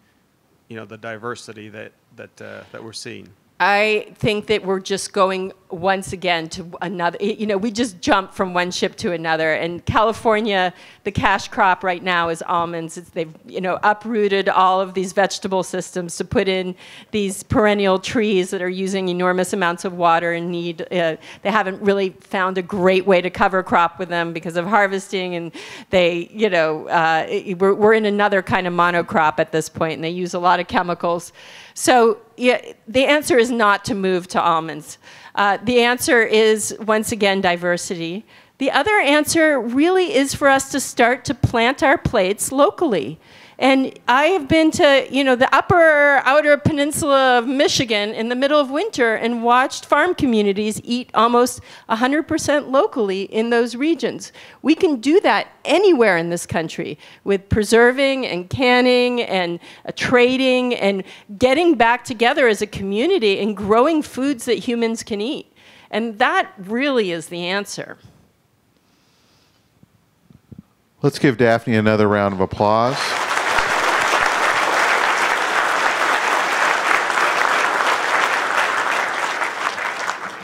you know, the diversity that that uh, that we're seeing? I think that we're just going once again to another, you know, we just jump from one ship to another. And California, the cash crop right now is almonds. It's, they've, you know, uprooted all of these vegetable systems to put in these perennial trees that are using enormous amounts of water and need, uh, they haven't really found a great way to cover crop with them because of harvesting. And they, you know, uh, we're, we're in another kind of monocrop at this point, and they use a lot of chemicals. So yeah, the answer is not to move to almonds. Uh, the answer is, once again, diversity. The other answer really is for us to start to plant our plates locally. And I have been to, you know, the upper outer peninsula of Michigan in the middle of winter and watched farm communities eat almost 100% locally in those regions. We can do that anywhere in this country with preserving and canning and uh, trading and getting back together as a community and growing foods that humans can eat. And that really is the answer. Let's give Daphne another round of applause.